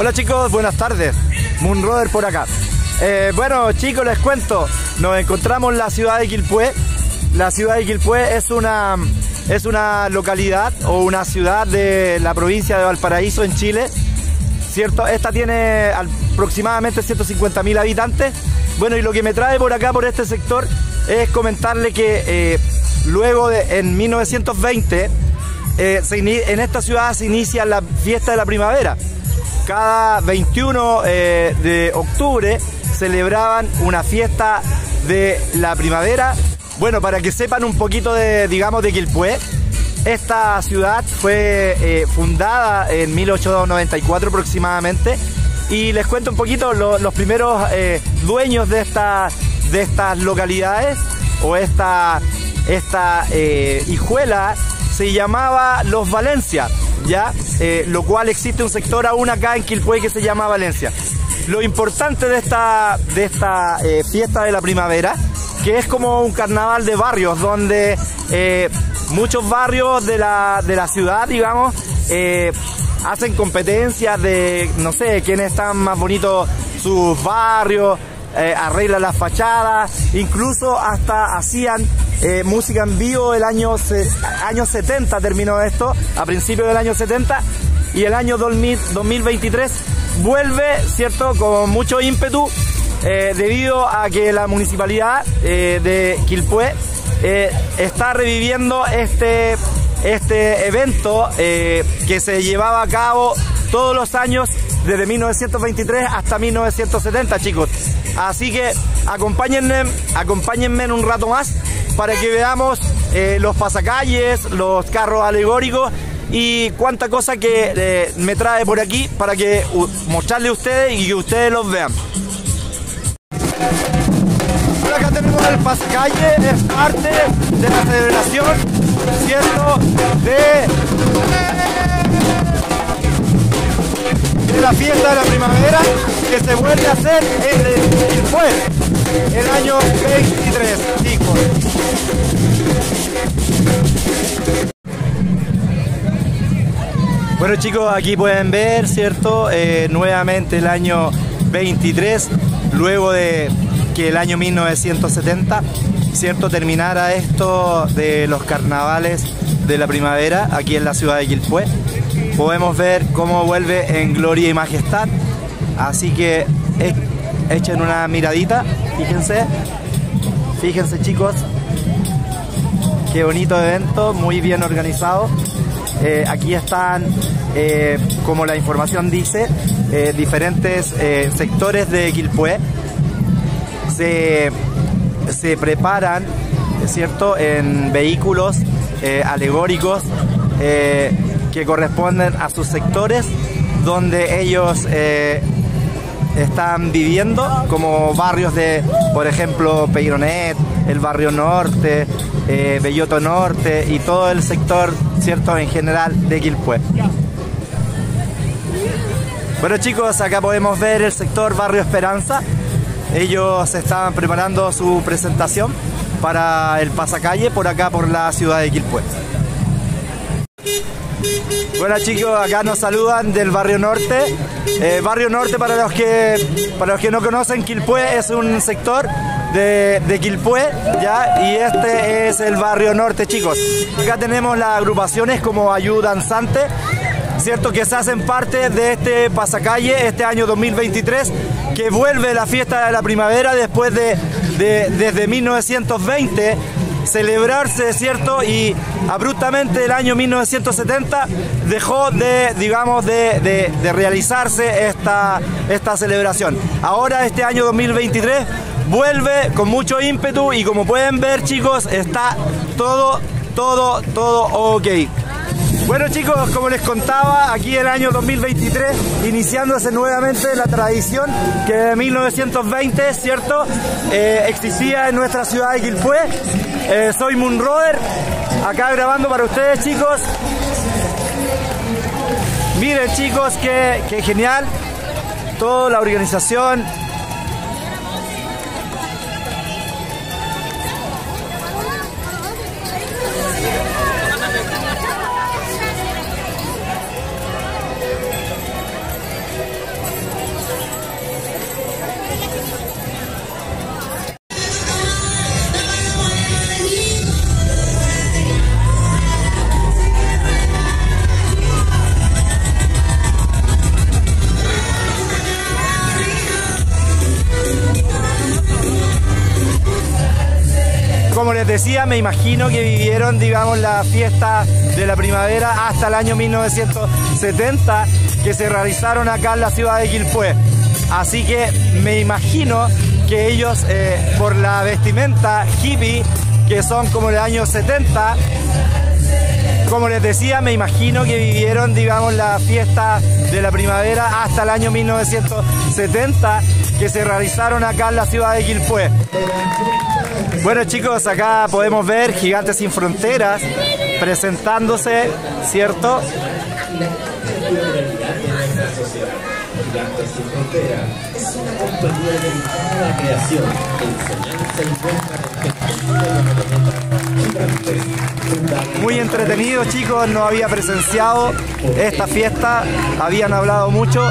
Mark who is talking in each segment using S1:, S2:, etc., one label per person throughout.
S1: Hola chicos, buenas tardes. Moonroder por acá. Eh, bueno chicos, les cuento. Nos encontramos en la ciudad de Quilpué. La ciudad de Quilpué es una, es una localidad o una ciudad de la provincia de Valparaíso en Chile. ¿Cierto? Esta tiene aproximadamente 150.000 habitantes. Bueno, y lo que me trae por acá, por este sector, es comentarle que eh, luego de, en 1920, eh, en esta ciudad se inicia la fiesta de la primavera cada 21 eh, de octubre celebraban una fiesta de la primavera. Bueno, para que sepan un poquito de, digamos, de Quilpué, esta ciudad fue eh, fundada en 1894 aproximadamente y les cuento un poquito los primeros eh, dueños de, esta, de estas localidades o esta, esta hijuela se llamaba Los Valencia, ¿ya? Eh, lo cual existe un sector aún acá en Quilpué que se llama Valencia. Lo importante de esta, de esta eh, fiesta de la primavera, que es como un carnaval de barrios, donde eh, muchos barrios de la, de la ciudad, digamos, hacen competencias de, no sé, quiénes están más bonitos sus barrios, arreglan las fachadas, incluso hasta hacían eh, música en vivo el año, año 70 terminó esto, a principios del año 70, y el año 2023 vuelve, ¿cierto?, con mucho ímpetu, eh, debido a que la municipalidad eh, de Quilpué está reviviendo este, este evento que se llevaba a cabo todos los años desde 1923 hasta 1970, chicos. Así que acompáñenme, acompáñenme en un rato más para que veamos eh, los pasacalles, los carros alegóricos y cuánta cosa que eh, me trae por aquí para que mostrarle a ustedes y que ustedes los vean. acá tenemos el pasacalle, es parte de la celebración. De, la fiesta de la primavera que se vuelve a hacer en el, fue el año 23, chicos. Bueno chicos, aquí pueden ver, ¿cierto? Eh, nuevamente el año 23, luego de que el año 1970, ¿cierto? Terminara esto de los carnavales de la primavera aquí en la ciudad de Quilpué. Podemos ver cómo vuelve en gloria y majestad Así que echen una miradita, fíjense, fíjense chicos, qué bonito evento, muy bien organizado. Eh, aquí están, eh, como la información dice, eh, diferentes sectores de Quilpué. Se, se preparan, ¿cierto?, en vehículos alegóricos que corresponden a sus sectores, donde ellos están viviendo, como barrios de, por ejemplo, Peyronet, el barrio norte, eh, Belloto Norte y todo el sector, ¿cierto?, en general de Quilpué. Bueno chicos, acá podemos ver el sector Barrio Esperanza. Ellos estaban preparando su presentación para el pasacalle por acá por la ciudad de Quilpué. Bueno chicos, acá nos saludan del barrio norte. Eh, barrio norte para los que para los que no conocen, Quilpué es un sector de, de Quilpué, ¿ya? Y este es el barrio norte, chicos. Acá tenemos las agrupaciones como Ayuda Danzante, ¿cierto? Que se hacen parte de este pasacalle este año 2023, que vuelve la fiesta de la primavera después de, de desde 1920 celebrarse, ¿cierto? Y abruptamente el año 1970 dejó de, digamos, de, realizarse esta, esta celebración. Ahora este año 2023 vuelve con mucho ímpetu y como pueden ver chicos, está todo, todo, todo ok. Bueno chicos, como les contaba, aquí el año 2023, iniciándose nuevamente la tradición que de 1920, ¿cierto? Eh, existía en nuestra ciudad de Quilpué. Eh, soy Moonroder, acá grabando para ustedes chicos. Miren chicos, qué, qué genial. Toda la organización, decía, me imagino que vivieron, digamos, la fiesta de la primavera hasta el año 1970 que se realizaron acá en la ciudad de Quilpué. Así que me imagino que ellos, eh, por la vestimenta hippie, que son como el año 70, como les decía, me imagino que vivieron, digamos, la fiesta de la primavera hasta el año 1970 que se realizaron acá en la ciudad de Quilpué. Bueno chicos, acá podemos ver Gigantes sin Fronteras presentándose, ¿cierto? Gigantes sin Fronteras es una compañía dedicada a la creación, enseñanza y Muy entretenido chicos, no había presenciado esta fiesta, habían hablado mucho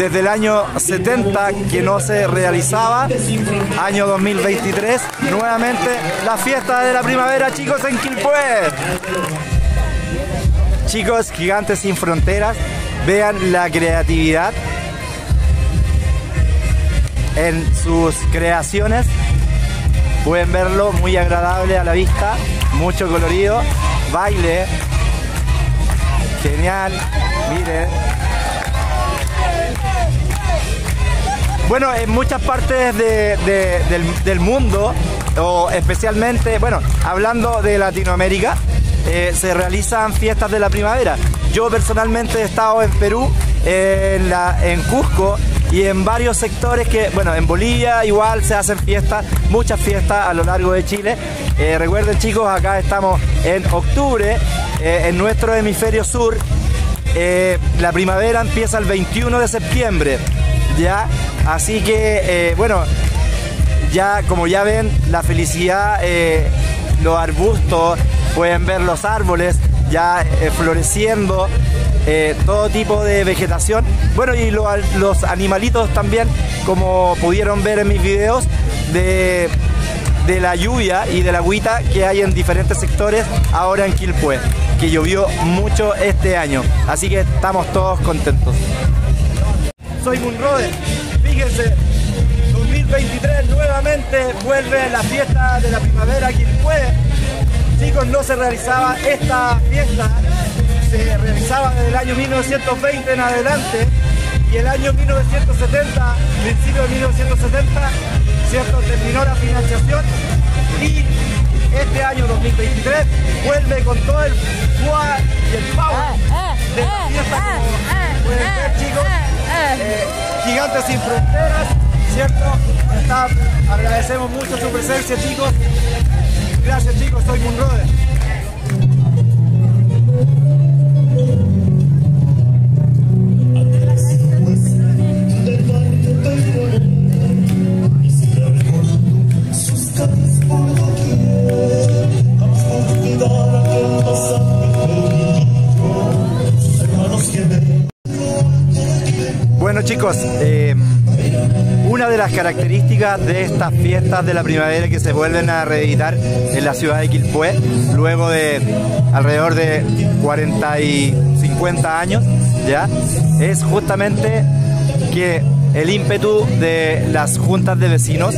S1: desde el año 70 que no se realizaba, año 2023, nuevamente la fiesta de la primavera chicos en Quilpué. Chicos, gigantes sin fronteras, vean la creatividad en sus creaciones. Pueden verlo muy agradable a la vista, mucho colorido, baile, genial, miren. Bueno, en muchas partes del, mundo, o especialmente, bueno, hablando de Latinoamérica, eh, se realizan fiestas de la primavera. Yo personalmente he estado en Perú, en, en Cusco y en varios sectores que, bueno, en Bolivia igual se hacen fiestas, muchas fiestas a lo largo de Chile. Eh, recuerden chicos, acá estamos en octubre, eh, en nuestro hemisferio sur. la primavera empieza el 21 de septiembre, ¿ya? Así que, eh, bueno, ya como ya ven, la felicidad, eh, los arbustos, pueden ver los árboles ya eh, floreciendo, todo tipo de vegetación. Bueno, y los animalitos también, como pudieron ver en mis videos, de, de la lluvia y de la agüita que hay en diferentes sectores ahora en Quilpue, que llovió mucho este año. Así que estamos todos contentos. Soy Munroder. 2017. 2023 nuevamente vuelve la fiesta de la primavera aquí en Pue. Chicos, no se realizaba esta fiesta, se realizaba desde el año 1920 en adelante y el año 1970, principio de 1970, ¿cierto? terminó la financiación y este año 2023 vuelve con todo el fuá y el power ah, ah, de la ah, fiesta como pueden ver chicos. Gigantes sin Fronteras, ¿cierto? agradecemos mucho su presencia, chicos. De estas fiestas de la primavera que se vuelven a reeditar en la ciudad de Quilpué, luego de alrededor de 40 y 50 años, ¿ya? es justamente que el ímpetu de las juntas de vecinos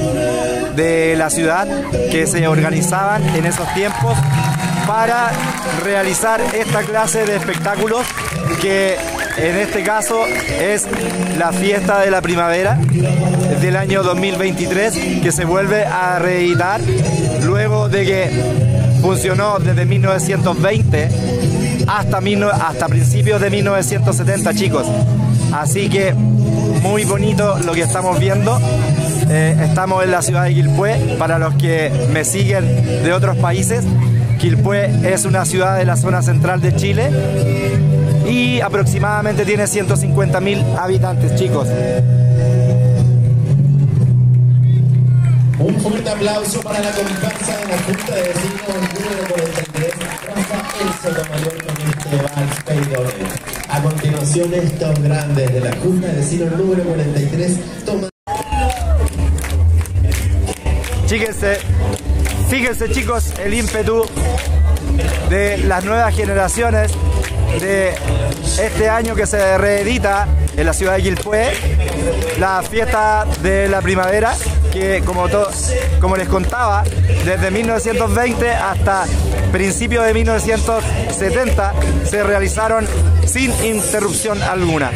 S1: de la ciudad que se organizaban en esos tiempos para realizar esta clase de espectáculos que en este caso es la fiesta de la primavera del año 2023 que se vuelve a reeditar luego de que funcionó desde 1920 hasta, hasta principios de 1970 chicos. Así que muy bonito lo que estamos viendo. Eh, estamos en la ciudad de Quilpué. Para los que me siguen de otros países, Quilpué es una ciudad de la zona central de Chile y aproximadamente tiene 150 mil habitantes, chicos.
S2: Un fuerte aplauso para la comparsa de la Junta de Vecinos número 43, Rafael Sotomayor con este vals. A continuación, estos grandes de la Junta de Vecinos número 43 toman...
S1: Fíjense, fíjense chicos el ímpetu de las nuevas generaciones de este año que se reedita en la ciudad de Quilpué, la fiesta de la primavera que como, les contaba, desde 1920 hasta principios de 1970 se realizaron sin interrupción alguna.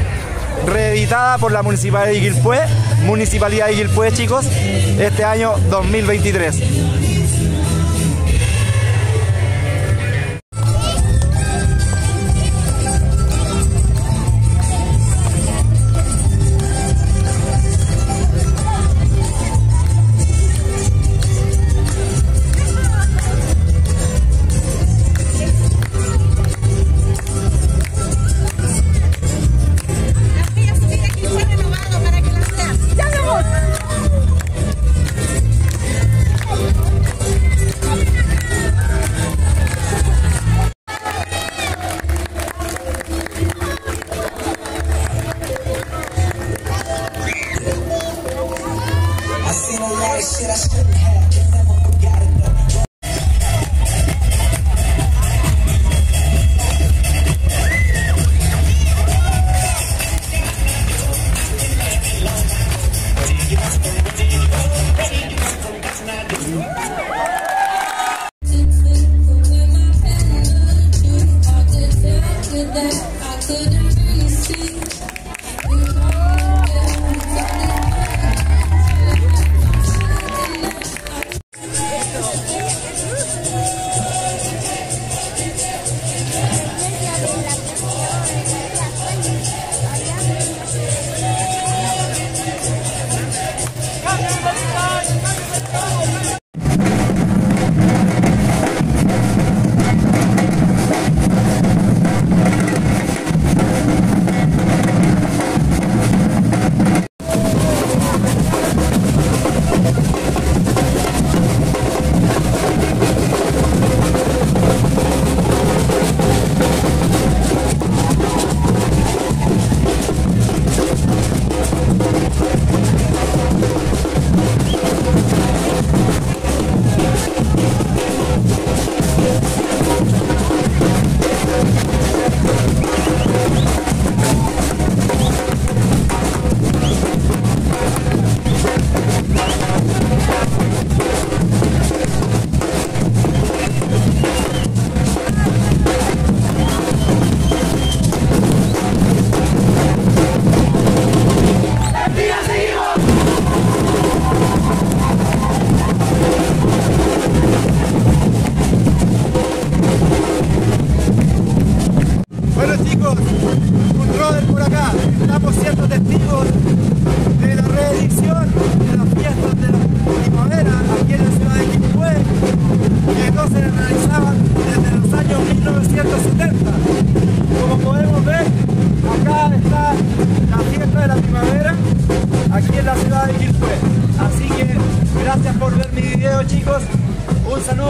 S1: Reeditada por la Municipalidad de Quilpué, Municipalidad de Quilpué, chicos, este año 2023.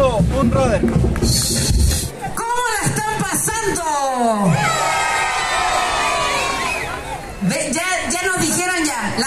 S2: Un roder. ¿Cómo la están pasando? ya, ya nos dijeron ya, la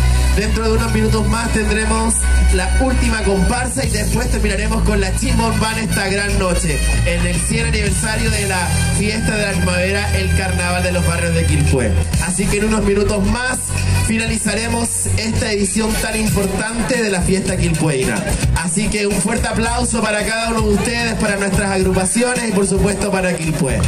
S2: Dentro de unos minutos más tendremos la última comparsa y después terminaremos con la Chimbomban esta gran noche, en el 100 aniversario de la fiesta de la primavera, el carnaval de los barrios de Quilpué. Así que en unos minutos más finalizaremos esta edición tan importante de la fiesta quilpueina. Así que un fuerte aplauso para cada uno de ustedes, para nuestras agrupaciones y por supuesto para Quilpué.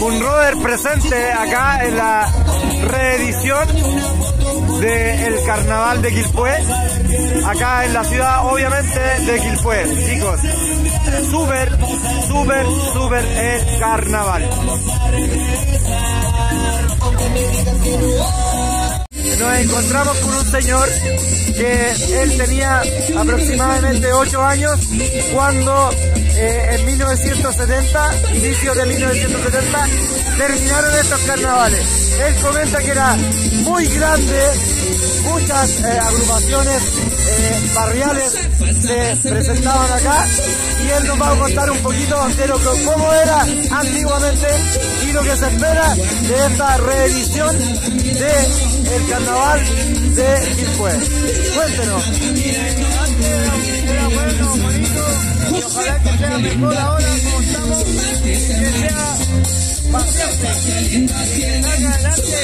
S1: Un roder presente acá en la reedición del carnaval de Quilpué, acá en la ciudad obviamente de Quilpué, chicos. Súper, súper, súper el carnaval. Nos encontramos con un señor que él tenía aproximadamente 8 años cuando eh, en 1970, inicio de 1970, terminaron estos carnavales. Él comenta que era muy grande, muchas eh, agrupaciones eh, barriales se presentaban acá y él nos va a contar un poquito de lo que, cómo era antiguamente y lo que se espera de esta reedición de el carnaval de Quilpué. Cuéntenos. Era bueno, bonito, y ojalá que sea mejor ahora como estamos, que sea para siempre, que salga adelante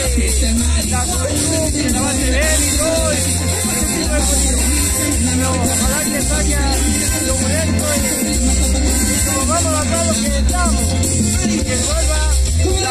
S1: la juventud, que la va a tener y ojalá que salga lo bonito y como vamos que estamos, que vuelva la